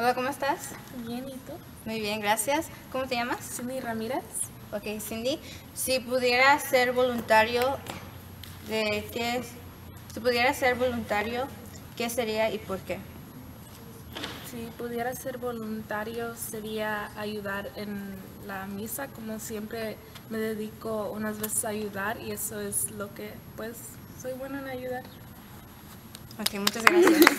Hola, ¿cómo estás? Bien, ¿y tú? Muy bien, gracias. ¿Cómo te llamas? Cindy Ramírez. Ok, Cindy. Si pudieras ser voluntario, ¿de qué? Si pudieras ser voluntario, ¿qué sería y por qué? Si pudiera ser voluntario sería ayudar en la misa, como siempre me dedico unas veces a ayudar y eso es lo que pues soy buena en ayudar. Ok, muchas gracias.